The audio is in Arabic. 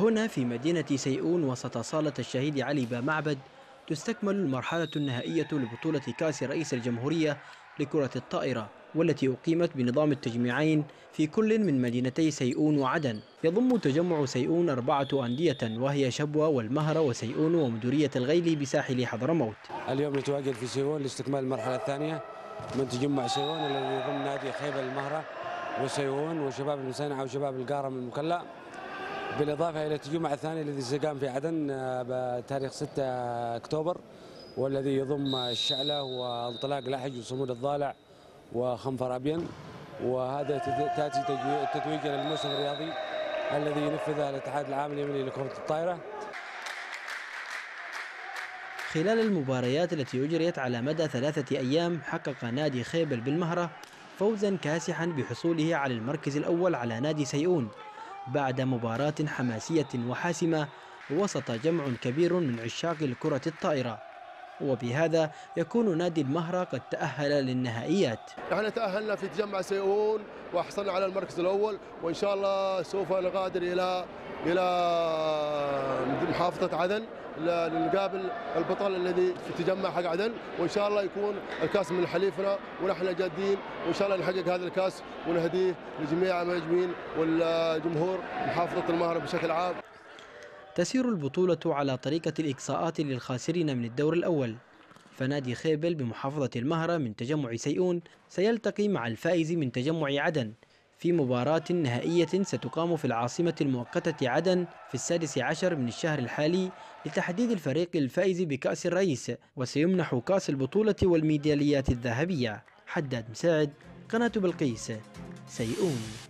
هنا في مدينة سيئون وسط صالة الشهيد علي بامعبد تستكمل المرحلة النهائية لبطولة كأس رئيس الجمهورية لكرة الطائرة والتي أقيمت بنظام التجميعين في كل من مدينتي سيئون وعدن. يضم تجمع سيئون أربعة أندية وهي شبوة والمهرة وسيئون ومديرية الغيلي بساحل حضرموت. اليوم نتواجد في سيئون لاستكمال المرحلة الثانية من تجمع سيئون الذي يضم نادي خيبة المهرة وسيئون وشباب المسانعة وشباب القارم المكلا. بالإضافة إلى التجمع الثاني الذي سيقام في عدن بتاريخ 6 أكتوبر والذي يضم الشعلة وانطلاق لحج وصمود الضالع وخنفر أبين. وهذا تأتي تتويجا للموسم الرياضي الذي ينفذه الاتحاد العام اليمني لكرة الطائرة. خلال المباريات التي أجريت على مدى ثلاثة أيام حقق نادي خيبل بالمهرة فوزا كاسحا بحصوله على المركز الأول على نادي سيئون. بعد مباراة حماسية وحاسمة وسط جمع كبير من عشاق الكرة الطائرة. وبهذا يكون نادي المهرة قد تأهل للنهائيات. إحنا تأهلنا في تجمع سيئون وحصلنا على المركز الأول وإن شاء الله سوف نغادر إلى إلى محافظة عدن لنقابل البطل الذي تجمع حق عدن وإن شاء الله يكون الكاس من حليفنا ونحن جادين وإن شاء الله نحقق هذا الكاس ونهديه لجميع المنجمين والجمهور محافظة المهرة بشكل عام. تسير البطولة على طريقة الإقصاءات للخاسرين من الدور الأول فنادي خيبل بمحافظة المهرة من تجمع سيئون سيلتقي مع الفائز من تجمع عدن في مباراة نهائية ستقام في العاصمة المؤقتة عدن في السادس عشر من الشهر الحالي لتحديد الفريق الفائز بكأس الرئيس وسيمنح كأس البطولة والميداليات الذهبية. حداد مساعد قناة بلقيس سيئون.